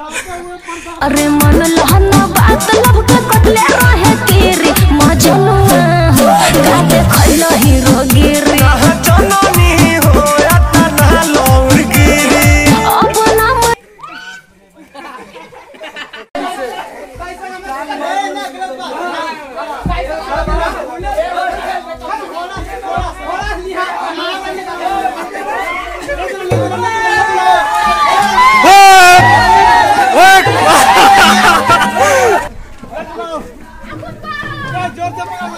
अरे मन लहना बात लब के कटले रहे तेरी। मजनुआ गाते खैलो ही गिरी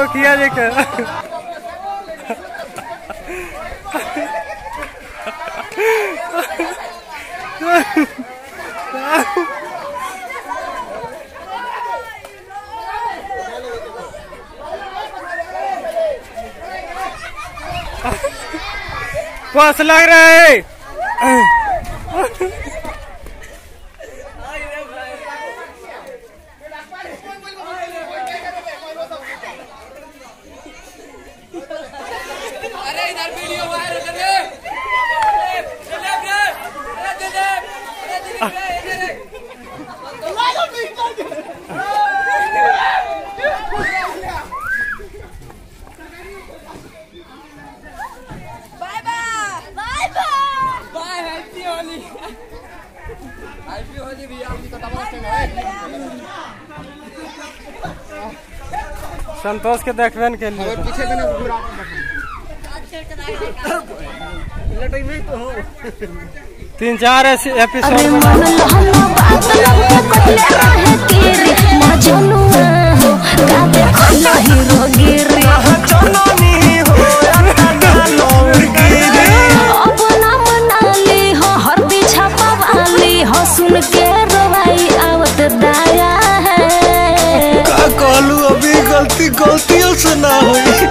वो किया देखा। बस लग रहा है अरे इधर वीडियो वायरल कर दे दिलीप रे अरे दिलीप अरे दिलीप रे इधर रे bye bye bye bye bye happy Holi happy Holi भैया हम तमाशा है संतोष के देखबे के लिए। पीछे देना पूरा तीन चार एपिसोड हो हो हो हो है कहलू अभी गलती गलतियों से ना हुई।